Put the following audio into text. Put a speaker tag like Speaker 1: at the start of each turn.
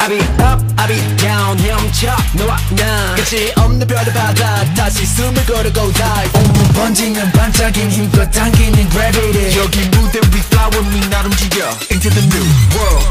Speaker 1: I be up, I be down 헤엄쳐 너와 나 끝이 없는 별의 바다 다시 숨을 고르고 dive 온몸 번지는 반짝인 힘껏 당기는 gravity 여기 무대 위 flower me 날 움직여 Into the new world